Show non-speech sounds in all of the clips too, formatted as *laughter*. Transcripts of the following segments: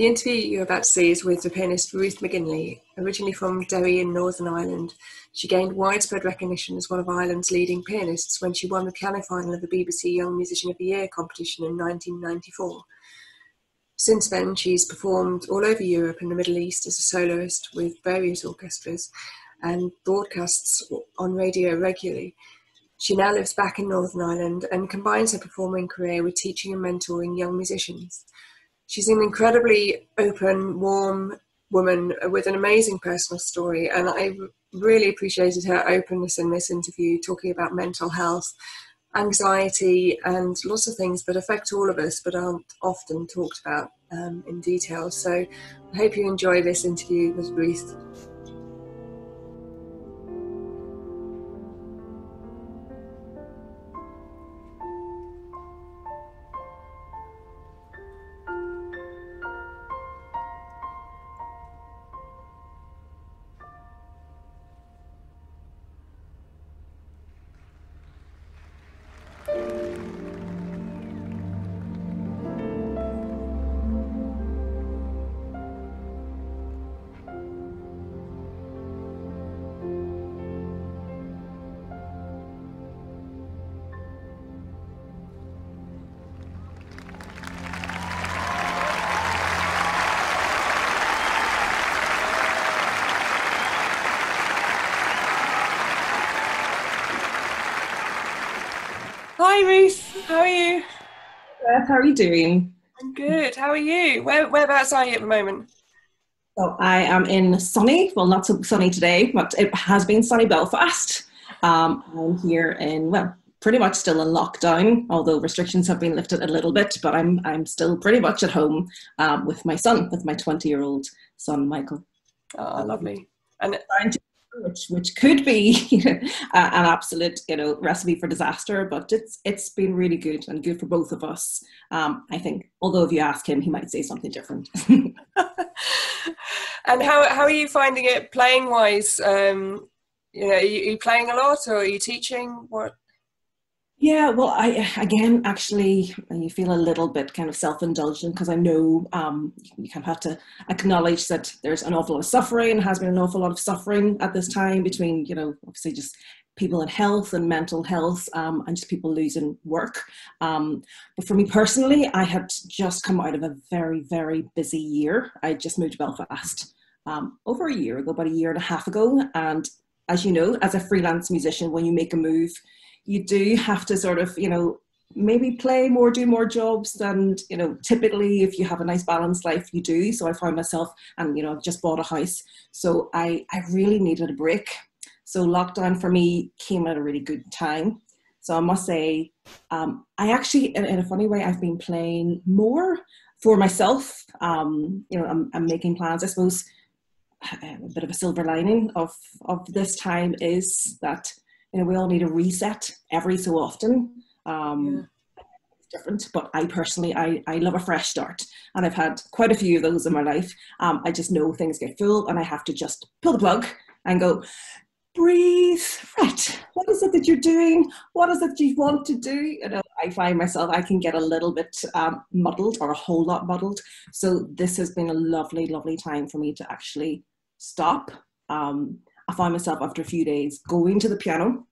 The interview you're about to see is with the pianist Ruth McGinley. Originally from Derry in Northern Ireland, she gained widespread recognition as one of Ireland's leading pianists when she won the piano final of the BBC Young Musician of the Year competition in 1994. Since then, she's performed all over Europe and the Middle East as a soloist with various orchestras and broadcasts on radio regularly. She now lives back in Northern Ireland and combines her performing career with teaching and mentoring young musicians. She's an incredibly open, warm woman with an amazing personal story, and I really appreciated her openness in this interview, talking about mental health, anxiety, and lots of things that affect all of us but aren't often talked about um, in detail. So I hope you enjoy this interview with Ruth. How are you? Beth, how are you doing? I'm good. How are you? Where whereabouts are you at the moment? So I am in sunny, well, not so sunny today, but it has been sunny Belfast. Um, I'm here in well, pretty much still in lockdown, although restrictions have been lifted a little bit. But I'm I'm still pretty much at home um, with my son, with my 20 year old son Michael. Oh, lovely. And trying to which which could be *laughs* you know, an absolute you know recipe for disaster but it's it's been really good and good for both of us um, i think. Although if you ask him he might say something different. *laughs* And how, how are you finding it playing wise um, you know are you, are you playing a lot or are you teaching? What yeah, well, I again actually you feel a little bit kind of self-indulgent because I know um, you kind of have to acknowledge that there's an awful lot of suffering, has been an awful lot of suffering at this time between you know obviously just people in health and mental health um, and just people losing work. Um, but for me personally, I had just come out of a very very busy year. I just moved to Belfast um, over a year ago, about a year and a half ago, and as you know, as a freelance musician, when you make a move you do have to sort of, you know, maybe play more, do more jobs than, you know, typically if you have a nice balanced life, you do. So I found myself, and, you know, I've just bought a house. So I, I really needed a break. So lockdown for me came at a really good time. So I must say, um, I actually, in, in, a funny way, I've been playing more for myself. Um, you know, I'm, I'm making plans. I suppose *sighs* a bit of a silver lining of of this time is that you know, we all need a reset every so often. Um, yeah. different, but I personally, I, I love a fresh start. And I've had quite a few of those in my life. Um, I just know things get full and I have to just pull the plug and go, breathe, right, what is it that you're doing? What is it you want to do? You know, I find myself, I can get a little bit um, muddled or a whole lot muddled. So this has been a lovely, lovely time for me to actually stop. Um, I find myself after a few days going to the piano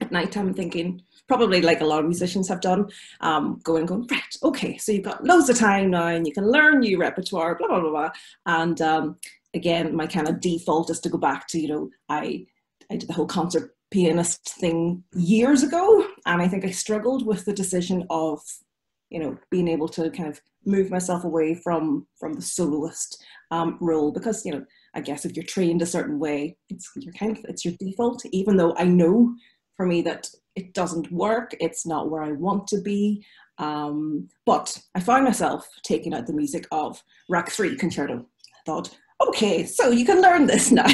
at night time thinking, probably like a lot of musicians have done, um, going, going, right, okay, so you've got loads of time now and you can learn new repertoire, blah, blah, blah, blah. And um, again, my kind of default is to go back to, you know, I, I did the whole concert pianist thing years ago. And I think I struggled with the decision of, you know, being able to kind of move myself away from, from the soloist um, role because, you know, I guess if you're trained a certain way, it's your kind of it's your default. Even though I know for me that it doesn't work, it's not where I want to be. Um, but I find myself taking out the music of Rach Three Concerto. I thought, okay, so you can learn this *laughs* now,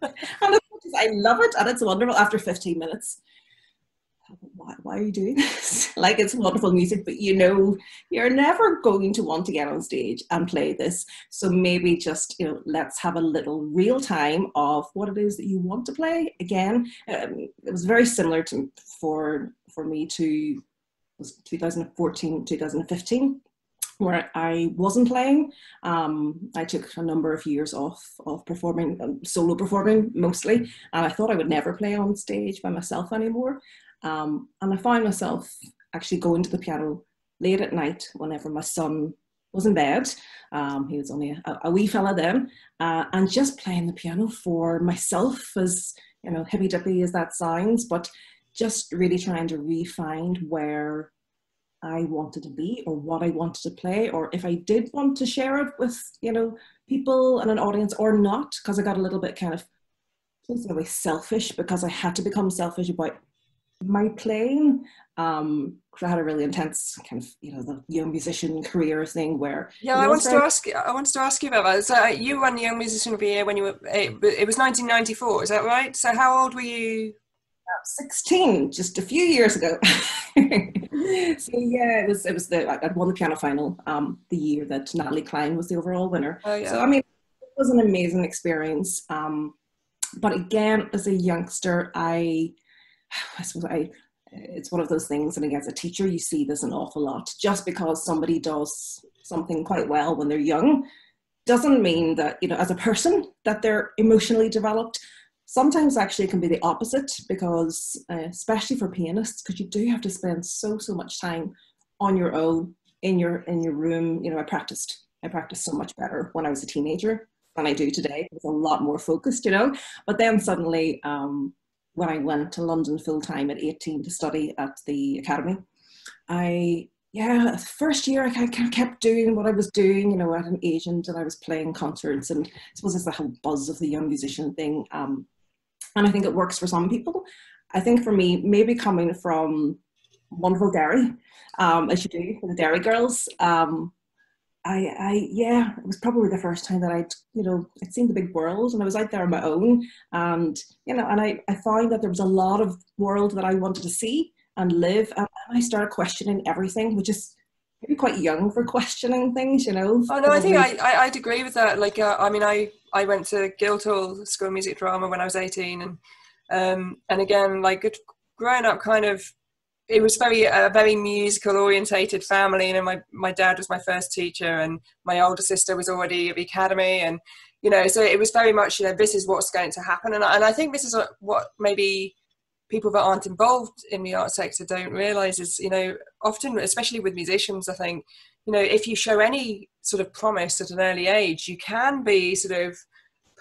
and I love it and it's wonderful. After 15 minutes, why, why are you doing this? *laughs* like it's wonderful music, but you know you're never going to want to get on stage and play this. So maybe just you know let's have a little real time of what it is that you want to play. Again, um, it was very similar to for for me to was 2014 2015 where I wasn't playing. Um, I took a number of years off of performing, um, solo performing mostly, and I thought I would never play on stage by myself anymore. Um, and I found myself actually going to the piano late at night whenever my son was in bed. Um, he was only a, a wee fella then, uh, and just playing the piano for myself, as you know, hippy dippy as that sounds, but just really trying to refine where I wanted to be or what I wanted to play, or if I did want to share it with, you know, people and an audience or not, because I got a little bit kind of in a way selfish because I had to become selfish about my playing. Um, I had a really intense kind of, you know, the young musician career thing where. Yeah, I wanted to ask. I wanted to ask you about that. So uh, you won Young Musician of the Year when you were. It, it was 1994. Is that right? So how old were you 16 just a few years ago *laughs* so yeah it was it was the i'd won the piano final um, the year that Natalie Clein was the overall winner oh, yeah. so i mean it was an amazing experience um, but again as a youngster i *sighs* i suppose i it's one of those things and again as a teacher you see this an awful lot just because somebody does something quite well when they're young doesn't mean that you know as a person that they're emotionally developed Sometimes actually it can be the opposite because, uh, especially for pianists, because you do have to spend so so much time on your own in your in your room. You know, I practiced I practiced so much better when I was a teenager than I do today. It's a lot more focused, you know. But then suddenly, um, when I went to London full time at 18 to study at the academy, I yeah, first year I kept doing what I was doing. You know, I had an agent and I was playing concerts, and I suppose it's the whole buzz of the young musician thing. Um, and I think it works for some people. I think for me, maybe coming from wonderful Derry, um, as you do for the Derry girls, um, I, I, yeah, it was probably the first time that I'd, you know, I'd seen the big world and I was out there on my own. And, you know, and I, I found that there was a lot of world that I wanted to see and live. And I started questioning everything, which is maybe quite young for questioning things, you know. Oh, no, I think I, I, I'd agree with that. Like, uh, I mean, I, I went to Guildhall School of Music Drama when I was 18 and um, and again like growing up kind of it was very a very musical orientated family. And my my dad was my first teacher and my older sister was already at the academy and you know so it was very much you know this is what's going to happen. And I, and I think this is what maybe people that aren't involved in the art sector don't realize is you know often especially with musicians i think you know if you show any sort of promise at an early age you can be sort of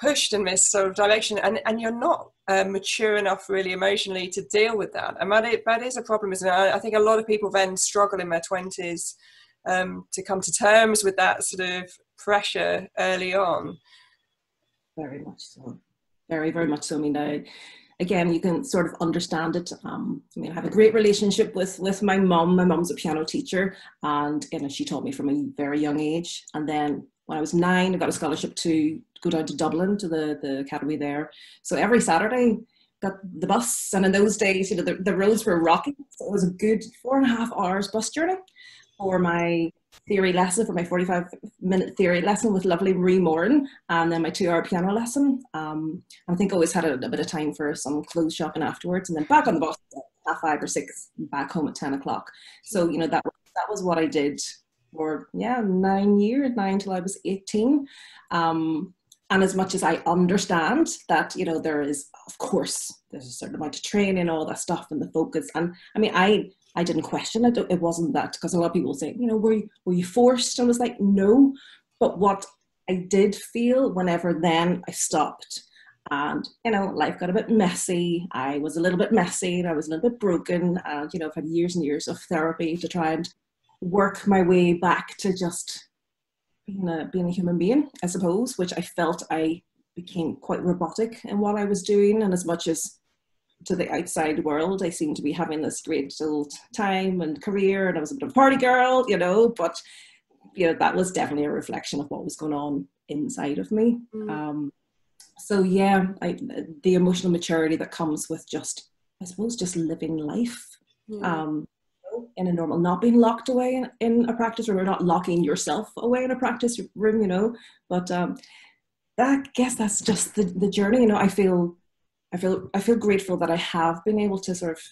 pushed in this sort of direction and and you're not uh, mature enough really emotionally to deal with that and that is, that is a problem isn't it I, think a lot of people then struggle in their 20s um, to come to terms with that sort of pressure early on very much so very very much so i mean I, again, you can sort of understand it. Um, I mean, I have a great relationship with with my mum. My mum's a piano teacher, and you know, she taught me from a very young age. And then when I was nine, I got a scholarship to go down to Dublin to the the academy there. So every Saturday, got the bus, and in those days, you know, the, the roads were rocky, so it was a good four and a half hours bus journey for my theory lesson for my 45 minute theory lesson with lovely Marie Moran and then my two hour piano lesson. Um, I think I always had a, a, bit of time for some clothes shopping afterwards and then back on the bus at five or six, back home at 10 o'clock. So, you know, that, that was what I did for, yeah, nine years, nine till I was 18. Um, and as much as I understand that, you know, there is, of course, there's a certain amount of training, all that stuff and the focus. And I mean, I, I didn't question it. It wasn't that because a lot of people say, you know, were you, were you forced? And I was like, no. But what I did feel whenever then I stopped and you know life got a bit messy i was a little bit messy and i was a little bit broken and you know i've had years and years of therapy to try and work my way back to just being a being a human being i suppose which i felt i became quite robotic in what i was doing and as much as to the outside world. I seemed to be having this great old time and career, and I was a bit of a party girl, you know. But you know that was definitely a reflection of what was going on inside of me. Mm. Um, so yeah, I, the emotional maturity that comes with just, I suppose, just living life. Um, in a normal, not being locked away in, in a practice room, or not locking yourself away in a practice room, you know. But um, I guess that's just the, the journey. You know, I feel I feel I feel grateful that I have been able to sort of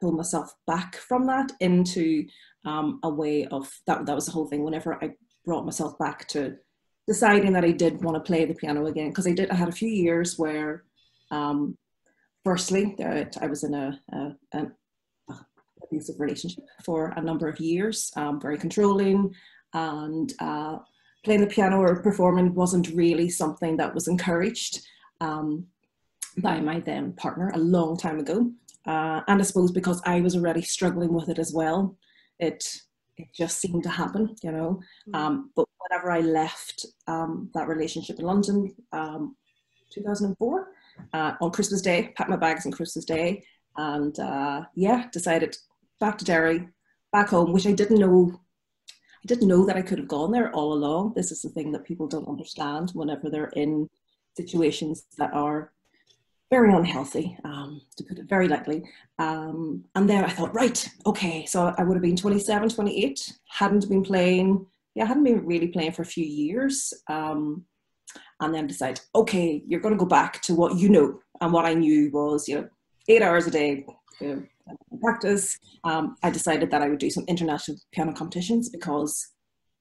pull myself back from that into um, a way of that. That was the whole thing. Whenever I brought myself back to deciding that I did want to play the piano again, because I did. I had a few years where, um, firstly, I was in a, a, abusive relationship for a number of years, um, very controlling, and uh, playing the piano or performing wasn't really something that was encouraged um, by my then partner a long time ago. Uh, and I suppose because I was already struggling with it as well, it it just seemed to happen, you know. Mm. Um, but whenever I left um, that relationship in London, um, 2004, uh, on Christmas Day, packed my bags on Christmas Day, and uh, yeah, decided back to Derry, back home, which I didn't know I didn't know that I could have gone there all along. This is the thing that people don't understand whenever they're in situations that are very unhealthy, um, to put it very lightly. Um, and then I thought, right, okay, so I would have been 27, 28, hadn't been playing, yeah, hadn't been really playing for a few years. Um, and then decide, okay, you're going to go back to what you know. And what I knew was, you know, eight hours a day, know, practice, um, I decided that I would do some international piano competitions because,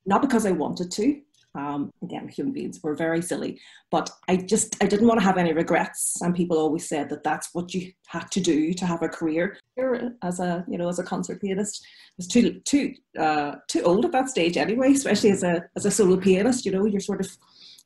not because I wanted to, um, again, human beings were very silly, but I just I didn't want to have any regrets. And people always said that that's what you had to do to have a career as a you know as a concert pianist. I was too too uh, too old at that stage anyway, especially as a as a solo pianist. You know, you're sort of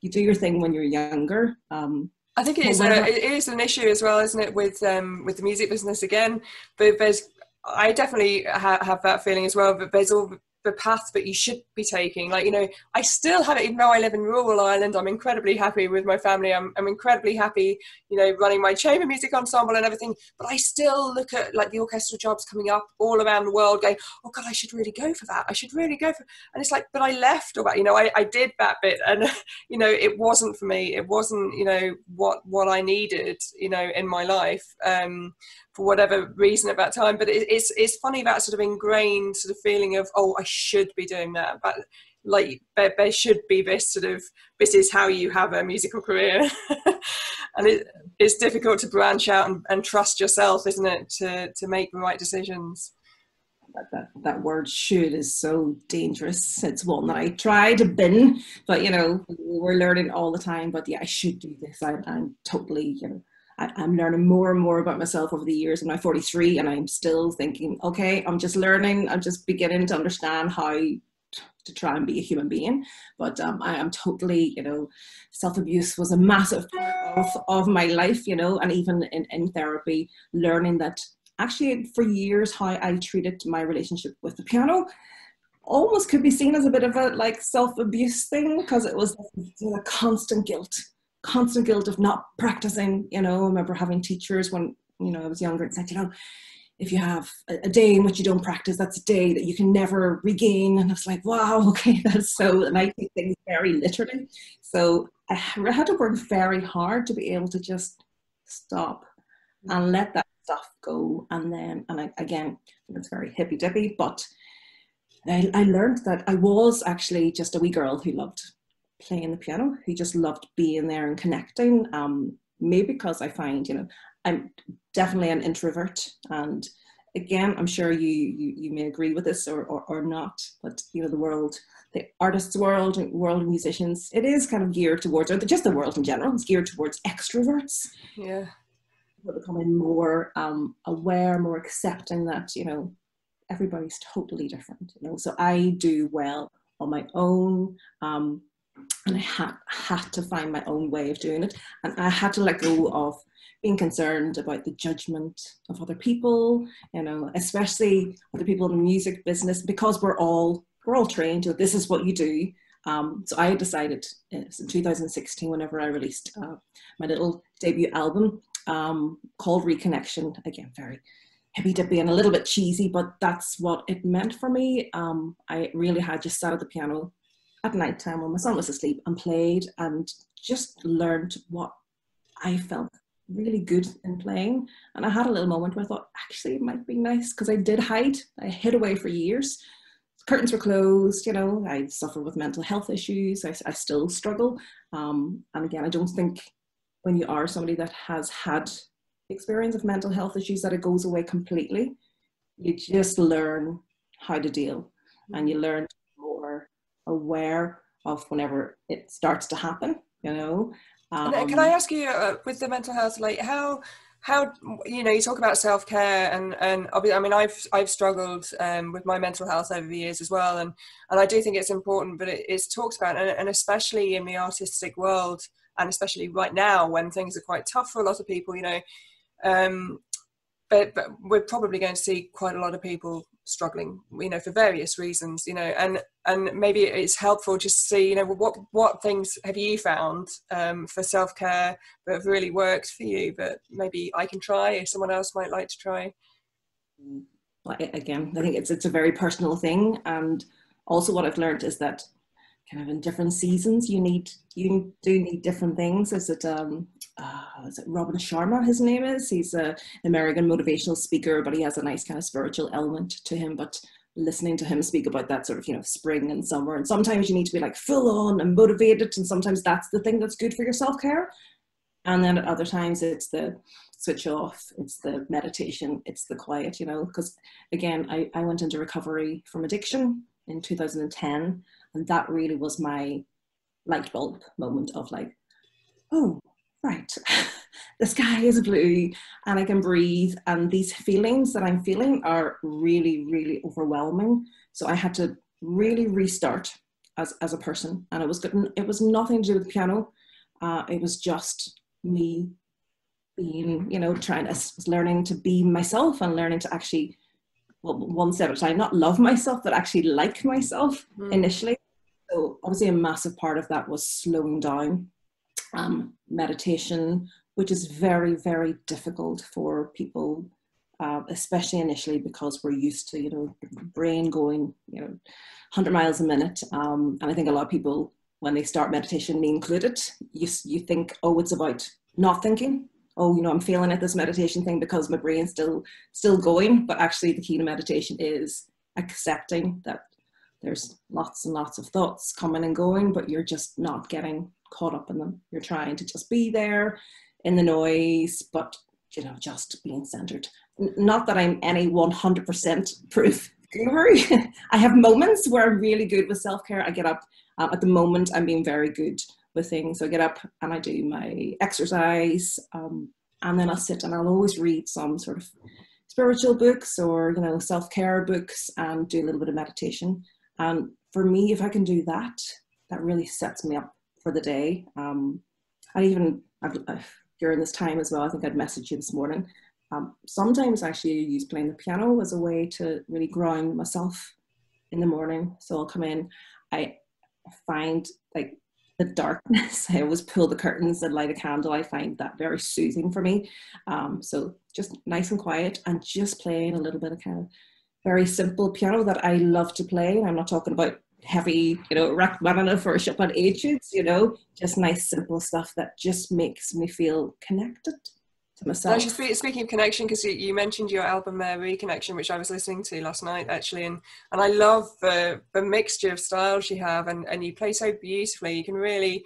you do your thing when you're younger. Um, I think it is, a, it is an issue as well, isn't it, with um, with the music business again. But there's, I definitely ha- have that feeling as well. But there's all the path that you should be taking. Like, you know, I still have it, even though I live in rural Ireland, I'm incredibly happy with my family. I'm, I'm incredibly happy, you know, running my chamber music ensemble and everything. But I still look at like the orchestral jobs coming up all around the world going, oh God, I should really go for that. I should really go for, and it's like, but I left or, you know, I, I did that bit and, *laughs* you know, it wasn't for me. It wasn't, you know, what, what I needed, you know, in my life. Um, for whatever reason at that time. But it, it's it's funny that sort of ingrained sort of feeling of oh I should be doing that, but like there, there should be this sort of this is how you have a musical career, *laughs* and it, it's difficult to branch out and, and trust yourself, isn't it, to to make the right decisions. That, that, that, word should is so dangerous. It's one that I try to bin, but you know, we're learning all the time. But yeah, I should do this. I, I'm totally, you know, I, am learning more and more about myself over the years. I'm now 43 and I'm still thinking, okay, I'm just learning. I'm just beginning to understand how to try and be a human being. But um, I am totally, you know, self abuse was a massive part of, of my life, you know, and even in, in therapy, learning that actually for years how I treated my relationship with the piano almost could be seen as a bit of a like self abuse thing because it was a constant guilt constant guilt of not practicing. You know, I remember having teachers when you know I was younger and said, you know, if you have a, day in which you don't practice, that's a day that you can never regain. And I was like, wow, *laughs* okay, that's so. And I take things very literally. So I had to work very hard to be able to just stop and let that stuff go. And then, and I, again, it's very hippy dippy, but I, I learned that I was actually just a wee girl who loved playing the piano. He just loved being there and connecting. Um, maybe because I find, you know, I'm definitely an introvert, and again, I'm sure you you, you may agree with this or, or, or not, but you know, the world, the artists' world, world of musicians, it is kind of geared towards, or just the world in general, is geared towards extroverts. Yeah, we're becoming more um, aware, more accepting that you know everybody's totally different. You know, so I do well on my own. Um, and I had had to find my own way of doing it, and I had to let go of being concerned about the judgment of other people, you know, especially other people in the music business, because we're all we're all trained. This is what you do. Um, so I decided uh, in 2016, whenever I released uh, my little debut album um, called Reconnection, again very hippy dippy and a little bit cheesy, but that's what it meant for me. Um, I really had just sat at the piano at night time when my son was asleep and played and just learned what I felt really good in playing. And I had a little moment where I thought, actually, it might be nice because I did hide. I hid away for years. Curtains were closed, you know, I suffer with mental health issues. I, I still struggle. Um, and again, I don't think when you are somebody that has had experience of mental health issues that it goes away completely. you just learn how to deal and you learn aware of whenever it starts to happen, you know. Um, can I ask you uh, with the mental health, like how how you know you talk about self care and and I mean I've I've struggled um, with my mental health over the years as well, and and I do think it's important, but it, it's talked about, and, and especially in the artistic world, and especially right now when things are quite tough for a lot of people, you know. Um, but, but we're probably going to see quite a lot of people struggling you know for various reasons you know and and maybe it's helpful just to see you know what what things have you found um, for self-care that have really worked for you but maybe i can try if someone else might like to try? Well, again i think it's it's a very personal thing and also what i've learned is that kind of in different seasons you need you do need different things is it um uh, is it Robin Sharma? His name is. He's a, an American motivational speaker, but he has a nice kind of spiritual element to him. But listening to him speak about that sort of you know spring and summer, and sometimes you need to be like full on and motivated, and sometimes that's the thing that's good for your self care. And then at other times it's the switch off, it's the meditation, it's the quiet, you know. Because again, I, I went into recovery from addiction in 2010, and that really was my light bulb moment of like, oh, right, *laughs* the sky is blue and I can breathe. And these feelings that I'm feeling are really, really overwhelming. So I had to really restart as, as a person. And it was good. It was nothing to do with the piano. Uh, it was just me being, you know, trying to learning to be myself and learning to actually, well, one step at a time, not love myself, but actually like myself mm. initially. So obviously a massive part of that was slowing down um, meditation, which is very, very difficult for people, uh, especially initially because we're used to, you know, brain going, you know, 100 miles a minute. Um, and I think a lot of people, when they start meditation, me included, you, you think, oh, it's about not thinking. Oh, you know, I'm failing at this meditation thing because my brain's still still going. But actually, the key to meditation is accepting that there's lots and lots of thoughts coming and going, but you're just not getting caught up in them. You're trying to just be there in the noise, but you know, just being centered. Not that I'm any 100% proof *laughs* guru. *laughs* I have moments where I'm really good with self care. I get up um, at the moment, I'm being very good with things. So I get up and I do my exercise, um, and then I'll sit and I'll always read some sort of spiritual books or you know self care books and do a little bit of meditation. And for me, if I can do that, that really sets me up for the day. Um, I even I've, uh, during this time as well. I think I'd message you this morning. Um, sometimes actually I use playing the piano as a way to really ground myself in the morning. So I'll come in. I find like the darkness. *laughs* I always pull the curtains and light a candle. I find that very soothing for me. Um, so just nice and quiet and just playing a little bit of kind of very simple piano that I love to play. And I'm not talking about heavy, you know, Rachmaninoff *laughs* or Chopin etudes, you know, just nice simple stuff that just makes me feel connected to myself. No, speaking of connection, because you mentioned your album uh, Reconnection, which I was listening to last night actually, and and I love the the mixture of styles you have, and and you play so beautifully. You can really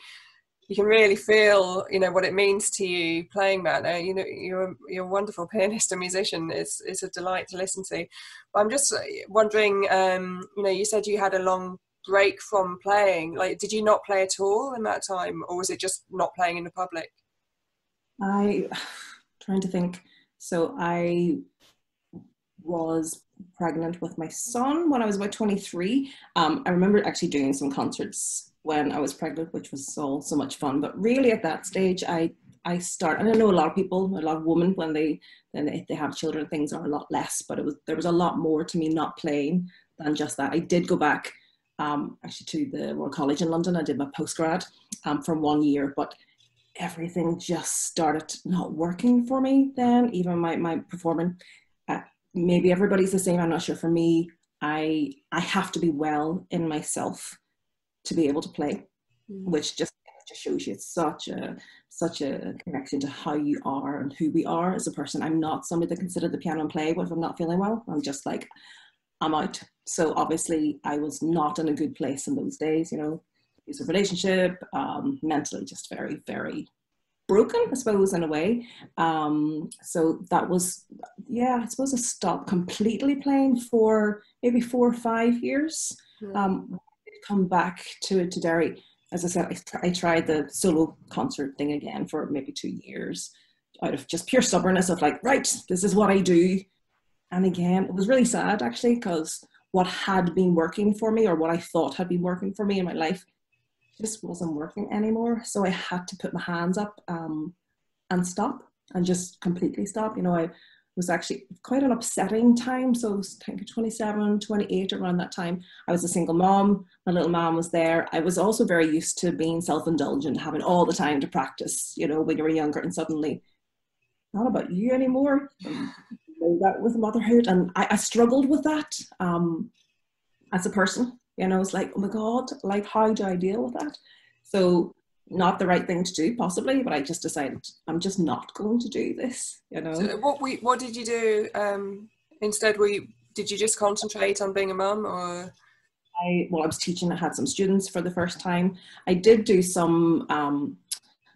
you can really feel you know what it means to you playing that uh, you know you're you're a wonderful *laughs* pianist and musician it's it's a delight to listen to but i'm just uh, wondering um, you know you said you had a long break from playing? Like, did you not play at all in that time, or was it just not playing in the public? I *sighs* trying to think. So I was pregnant with my son when I was about 23. Um, I remember actually doing some concerts when I was pregnant, which was all so much fun. But really, at that stage, I I start, and I know a lot of people, a lot of women, when they then they, they have children, things are a lot less. But it was there was a lot more to me not playing than just that. I did go back um, actually to the Royal College in London. I did my postgrad um, for one year, but everything just started not working for me then, even my, my performing. Uh, maybe everybody's the same, I'm not sure. For me, I, I have to be well in myself to be able to play, mm. which just just shows you it's such a such a connection to how you are and who we are as a person. I'm not somebody that can sit at the piano and play if I'm not feeling well. I'm just like I'm out. So obviously, I was not in a good place in those days. You know, abusive relationship, um, mentally just very, very broken, I suppose, in a way. Um, so that was, yeah, I suppose I stopped completely playing for maybe four or five years. Mm. Um, come back to it to Derry. As I said, I, I tried the solo concert thing again for maybe two years out of just pure stubbornness of like, right, this is what I do. And again, it was really sad actually because what had been working for me or what I thought had been working for me in my life just wasn't working anymore. So I had to put my hands up um, and stop and just completely stop. You know, I was actually quite an upsetting time. So I was I think 27, 28 around that time. I was a single mom. My little mom was there. I was also very used to being self-indulgent, having all the time to practice, you know, when you were younger and suddenly not about you anymore. *laughs* that was motherhood. And I, I struggled with that um, as a person. You know, it's like, oh my God, like, how do I deal with that? So, not the right thing to do, possibly, but I just decided I'm just not going to do this. You know. So what we what did you do um, instead? Were you did you just concentrate on being a mum, or? I well, I was teaching. I had some students for the first time. I did do some um,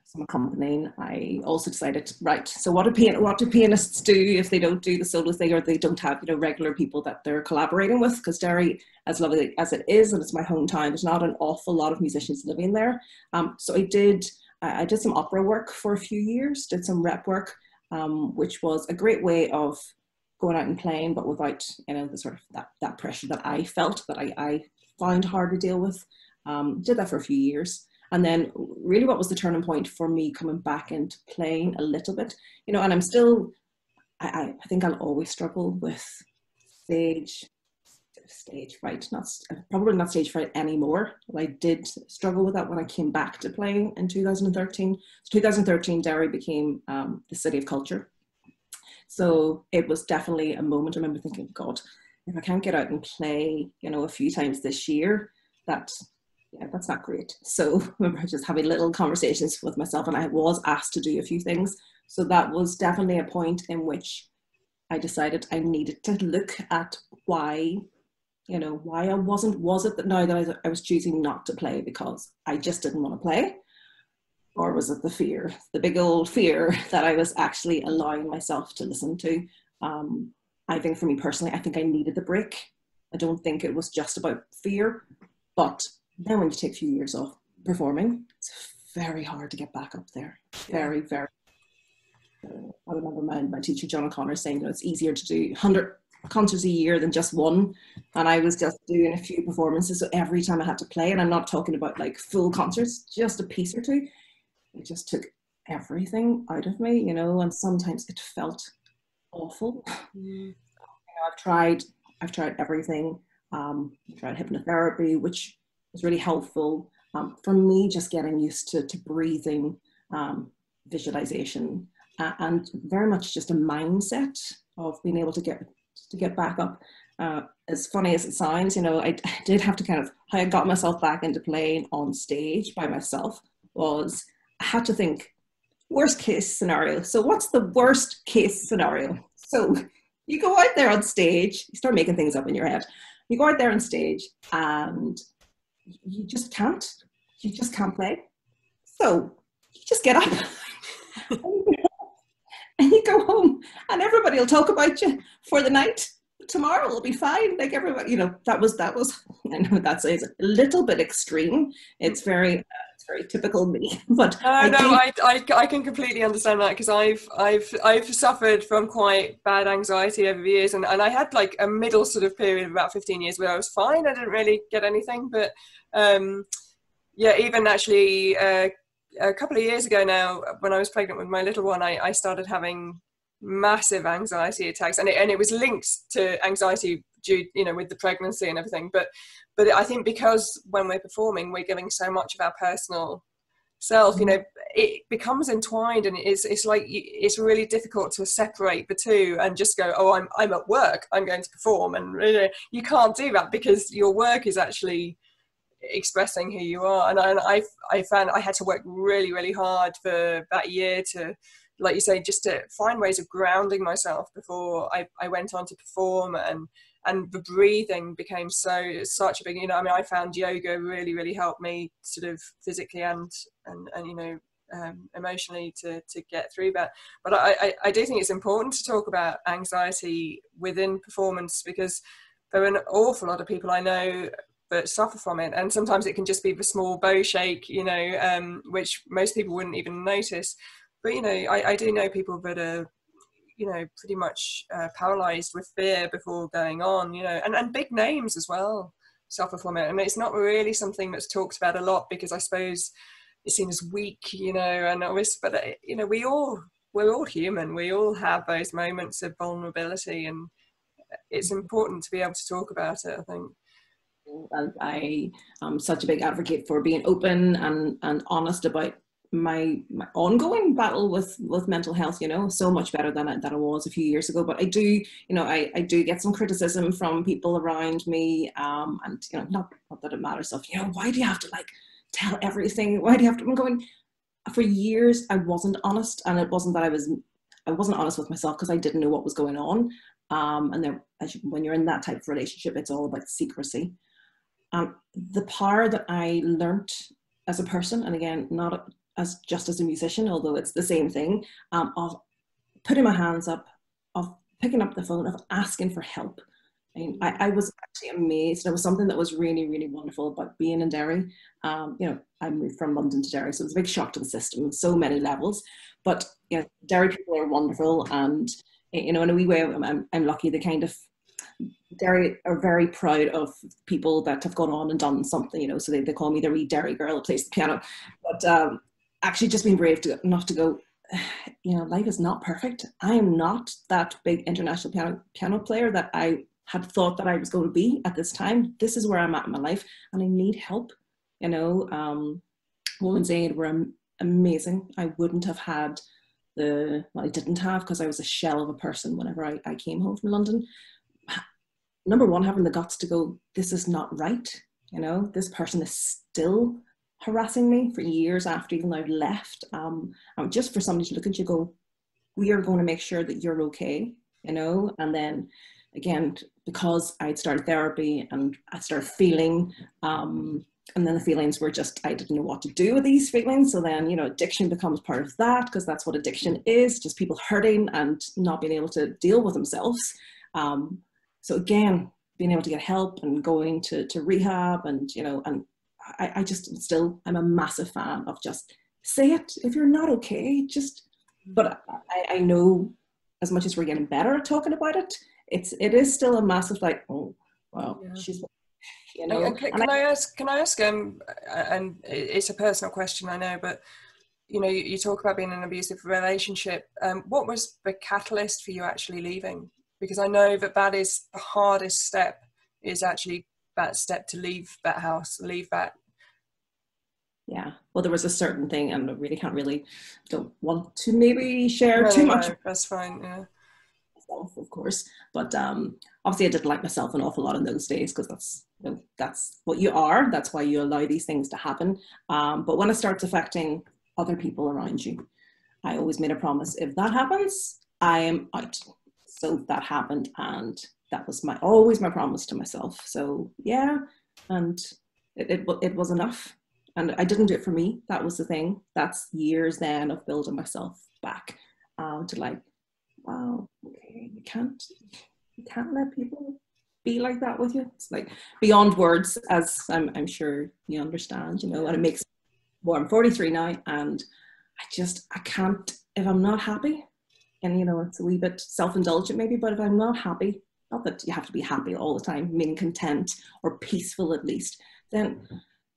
some accompanying, I also decided, right, so what do, pian- what do pianists do if they don't do the solo thing or they don't have, you know, regular people that they're collaborating with? Because Derry, as lovely as it is, and it's my hometown, there's not an awful lot of musicians living there. Um, so I did, I did some opera work for a few years, did some rep work, um, which was a great way of going out and playing, but without, you know, the sort of that, that pressure that I felt that I, I found hard to deal with. Um, did that for a few years. And then, really, what was the turning point for me coming back into playing a little bit? You know, and I'm still, I, I think I'll always struggle with stage stage fright not probably not stage fright anymore i did struggle with that when i came back to playing in 2013 2013 derry became um, the city of culture so it was definitely a moment i remember thinking god if i can't get out and play you know a few times this year that yeah, that's not great. So *laughs* I remember just having little conversations with myself, and I was asked to do a few things. So that was definitely a point in which I decided I needed to look at why, you know, why I wasn't. Was it that now that I was choosing not to play because I just didn't want to play? Or was it the fear, the big old fear *laughs* that I was actually allowing myself to listen to? Um, I think for me personally, I think I needed the break. I don't think it was just about fear, but then when you take a few years off performing, it's very hard to get back up there. Very, very. Uh, I remember my, my teacher John O'Connor saying, you know, it's easier to do 100 concerts a year than just one. And I was just doing a few performances. So every time I had to play, and I'm not talking about like full concerts, just a piece or two, it just took everything out of me, you know, and sometimes it felt awful. Mm. *laughs* You know, I've tried, I've tried everything. Um, I've tried hypnotherapy, which was really helpful um, for me just getting used to, to breathing, um, visualization, uh, and very much just a mindset of being able to get to get back up. Uh, as funny as it sounds, you know, I, *laughs* I, did have to kind of how I got myself back into playing on stage by myself was I had to think worst case scenario. So what's the worst case scenario? So you go out there on stage, you start making things up in your head. You go out there on stage and you just can't. You just can't play. So you just get up *laughs* and you go home, and everybody will talk about you for the night. Tomorrow will be fine. Like everybody, you know, that was that was. *laughs* I know that's a little bit extreme. It's very it's very typical me. *laughs* But uh, I no, I, I, I can completely understand that because I've I've I've suffered from quite bad anxiety over the years, and, and I had like a middle sort of period of about fifteen years where I was fine. I didn't really get anything, but um, yeah, even actually uh, a couple of years ago now, when I was pregnant with my little one, I, I started having massive anxiety attacks and it, and it was linked to anxiety due you know with the pregnancy and everything but but i think because when we're performing we're giving so much of our personal self you mm-hmm. know it becomes entwined and it's it's like it's really difficult to separate the two and just go oh i'm i'm at work i'm going to perform and you, know, you can't do that because your work is actually expressing who you are and I, and I i found i had to work really really hard for that year to like you say, just to find ways of grounding myself before I, I went on to perform and and the breathing became so such a big you know I mean I found yoga really really helped me sort of physically and and, and you know um, emotionally to, to get through that. But I, I, I do think it's important to talk about anxiety within performance because there are an awful lot of people I know that suffer from it, and sometimes it can just be the small bow shake, you know, um, which most people wouldn't even notice. But you know, I, I do know people that are you know pretty much uh, paralyzed with fear before going on you know and, and big names as well suffer from it and it's not really something that's talked about a lot because i suppose it seems weak you know and always but uh, you know we all we're all human. We all have those moments of vulnerability and it's important to be able to talk about it i think. I am such a big advocate for being open and, and honest about my, my ongoing battle with with mental health you know so much better than I, than I was a few years ago. But I do you know I, I do get some criticism from people around me um and you know not, not that it matters of you know why do you have to like tell everything? Why do you have to I'm going for years I wasn't honest and it wasn't that I was I wasn't honest with myself because I didn't know what was going on. Um and then when you're in that type of relationship it's all about secrecy. Um the power that I learned as a person and again not as just as a musician, although it's the same thing, um, of putting my hands up, of picking up the phone, of asking for help. I, I, I was actually amazed. It was something that was really, really wonderful about being in Derry. Um, you know, I moved from London to Derry, so it was a big shock to the system so many levels. But you know, Derry people are wonderful, and you know, in a wee way, I'm, I'm lucky. The kind of Derry are very proud of people that have gone on and done something, you know, so they, they call me the wee Derry girl that plays the piano. But um, actually just being brave to, enough to go, *sighs* you know, life is not perfect. I am not that big international piano, piano player that I had thought that I was going to be at this time. This is where I'm at in my life and I need help. You know, um, Women's Aid were amazing. I wouldn't have had the, well, I didn't have because I was a shell of a person whenever I, I came home from London. Number one, having the guts to go, this is not right. You know, this person is still harassing me for years after even I'd left. Um, just for somebody to look at you go, we are going to make sure that you're okay, you know? And then again, because I'd started therapy and I started feeling, um, and then the feelings were just, I didn't know what to do with these feelings. So then, you know, addiction becomes part of that because that's what addiction is just people hurting and not being able to deal with themselves. Um, so again, being able to get help and going to, to rehab and, you know, and I, I just still I'm a massive fan of just say it if you're not okay. Just but I, I know as much as we're getting better at talking about it, it's it is still a massive like oh well yeah. she's you know. can, can I, I, ask? Can I ask? Um, and it's a personal question, I know, but you know, you, you talk about being in an abusive relationship. Um, what was the catalyst for you actually leaving? Because I know that that is the hardest step. Is actually that step to leave that house, leave that. Yeah, well, there was a certain thing, and I really can't really don't want to maybe share no, too no, much. that's fine. Yeah. Myself, of course, but um, obviously, I didn't like myself an awful lot in those days because that's you know, that's what you are. That's why you allow these things to happen. Um, but when it starts affecting other people around you, I always made a promise: if that happens, I am out. So that happened, and that was my always my promise to myself. So yeah, and it, it, it was enough. And I didn't do it for me. That was the thing. That's years then of building myself back um, to like, wow, okay, you can't, you can't let people be like that with you. It's like beyond words, as I'm, I'm sure you understand, you know, and it makes, well, I'm 43 now and I just, I can't, if I'm not happy, and you know, it's a wee bit self-indulgent maybe, but if I'm not happy, not that you have to be happy all the time, meaning content or peaceful at least, then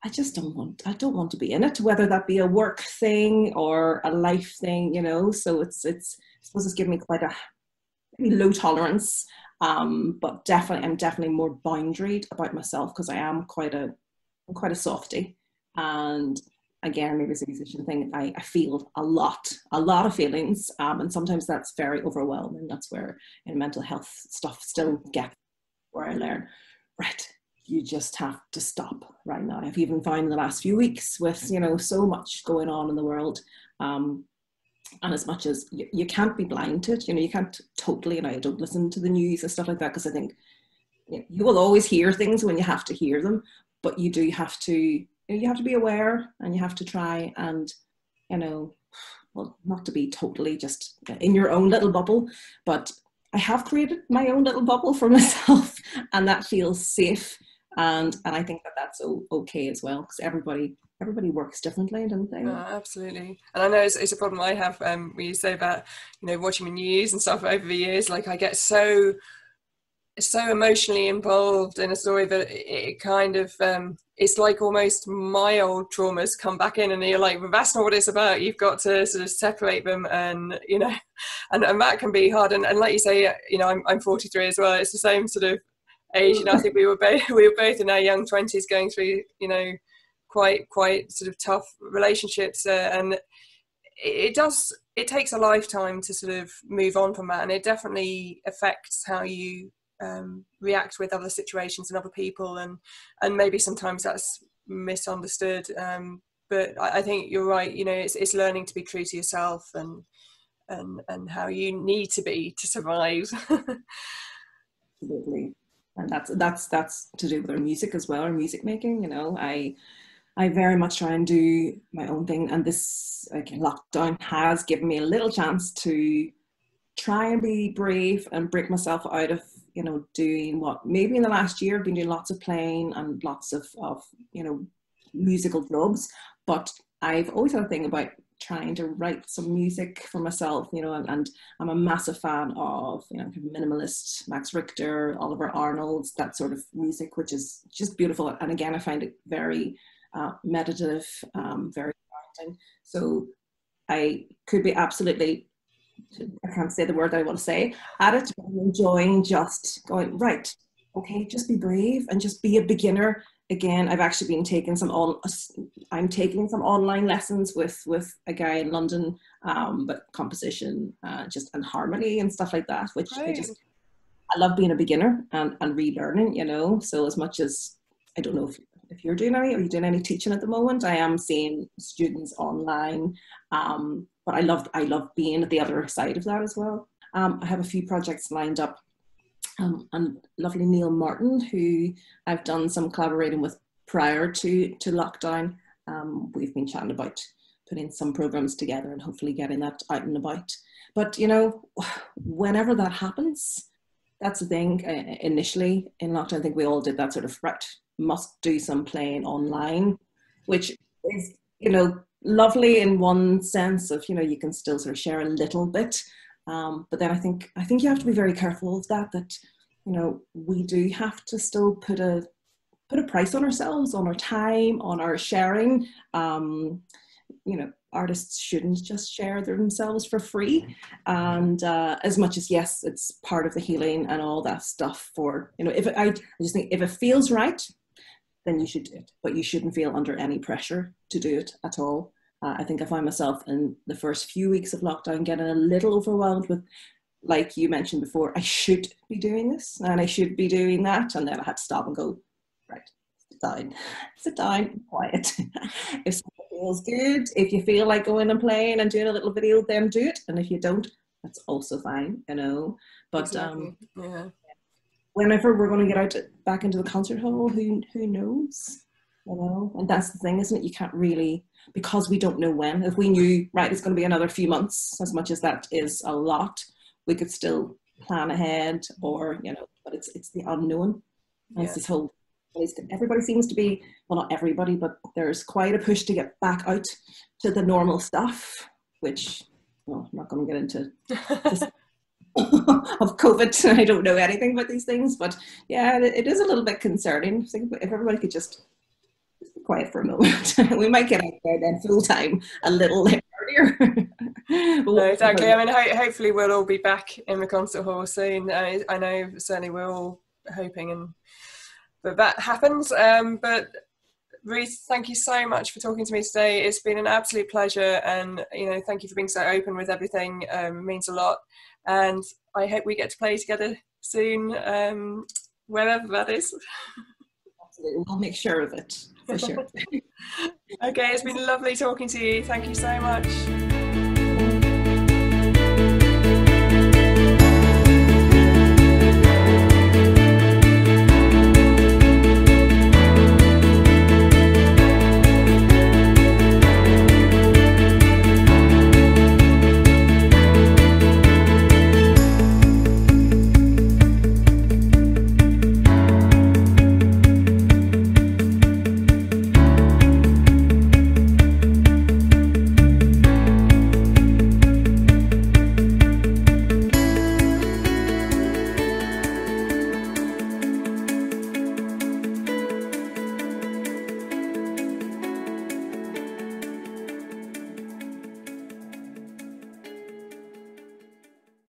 I just don't want I don't want to be in it, whether that be a work thing or a life thing, you know. So it's it's I suppose it's given me quite a low tolerance. Um, but definitely I'm definitely more boundaried about myself because I am quite a I'm quite a softy. And again, maybe it's a musician thing, I, I feel a lot, a lot of feelings. Um, and sometimes that's very overwhelming. That's where in mental health stuff still gets where I learn, right, you just have to stop right now. I've even found in the last few weeks with, you know, so much going on in the world. Um, and as much as you, you can't be blind to it, you know, you can't totally, and I don't listen to the news and stuff like that because I think you will always hear things when you have to hear them, but you do have to you have to be aware and you have to try and you know, well, not to be totally just in your own little bubble, but I have created my own little bubble for *laughs* myself, and that feels safe. And and I think that that's okay as well because everybody everybody works differently, don't they? Uh, absolutely. And I know it's, it's a problem I have um, when you say about, you know, watching the news and stuff over the years. Like I get so, so emotionally involved in a story that it, it kind of, um, it's like almost my old traumas come back in and you're like, well, that's not what it's about. You've got to sort of separate them and, you know, *laughs* and, and that can be hard. And, and like you say, you know, I'm, I'm 43 as well. It's the same sort of age. and I think we were both, *laughs* we were both in our young 20s going through, you know, quite quite sort of tough relationships uh, and it does it takes a lifetime to sort of move on from that and it definitely affects how you um, react with other situations and other people and and maybe sometimes that's misunderstood um, but I, I, think you're right you know it's, it's learning to be true to yourself and and and how you need to be to survive. *laughs* Absolutely. And that's that's that's to do with our music as well our music making you know. I I very much try and do my own thing, and this lockdown has given me a little chance to try and be brave and break myself out of you know doing what maybe in the last year I've been doing lots of playing and lots of of you know musical jobs, but I've always had a thing about trying to write some music for myself, you know, and, and, I'm a massive fan of, you know, minimalist, Max Richter, Ólafur Arnalds, that sort of music, which is just beautiful. And again, I find it very uh, meditative, um, very grounding. So I could be absolutely, I can't say the word I want to say, at it, enjoying just going, right, okay, just be brave and just be a beginner. Again, I've actually been taking some on. I'm taking some online lessons with with a guy in London, um, but composition, uh, just and harmony and stuff like that. Which right. I just I love being a beginner and and relearning. You know, so as much as I don't know if if you're doing any, are you doing any teaching at the moment? I am seeing students online, um, but I love I love being at the other side of that as well. Um, I have a few projects lined up, um, and lovely Neil Martin, who I've done some collaborating with prior to to lockdown. Um, we've been chatting about putting some programs together and hopefully getting that out and about. But you know, whenever that happens, that's the thing. Uh, initially in lockdown, I think we all did that sort of right must do some playing online, which is, you know, lovely in one sense of, you know, you can still sort of share a little bit. Um, but then I think I think you have to be very careful of that, that, you know, we do have to still put a put a price on ourselves, on our time, on our sharing. Um, you know, artists shouldn't just share themselves for free. And uh, as much as yes, it's part of the healing and all that stuff. For you know, if it, I, I just think if it feels right, then you should do it. But you shouldn't feel under any pressure to do it at all. Uh, I think I find myself in the first few weeks of lockdown getting a little overwhelmed with, like you mentioned before, I should be doing this and I should be doing that. And then I had to stop and go, right, sit down, sit down, quiet. *laughs* if something feels good, if you feel like going and playing and doing a little video, then do it. And if you don't, that's also fine, you know. But um, exactly. um, yeah whenever we're going to get out back into the concert hall, who who knows? You know, and that's the thing, isn't it? You can't really because we don't know when. If we knew, right, it's going to be another few months, as much as that is a lot, we could still plan ahead, or you know, but it's it's the unknown. It's this whole everybody seems to be well, not everybody, but there's quite a push to get back out to the normal stuff, which well, I'm not going to get into *laughs* *laughs* of COVID. *laughs* I don't know anything about these things, but yeah, it is a little bit concerning. If everybody could just, just be quiet for a moment, *laughs* we might get out there then full time a little earlier. no, exactly. I mean, ho- hopefully we'll all be back in the concert hall soon. I, I know certainly we're all hoping and that that happens. Um, but Ruth, thank you so much for talking to me today. It's been an absolute pleasure, and you know, thank you for being so open with everything. Um, it means a lot and I hope we get to play together soon, um, wherever that is. Absolutely, we'll make sure of it for sure. *laughs* okay, it's been lovely talking to you. Thank you so much.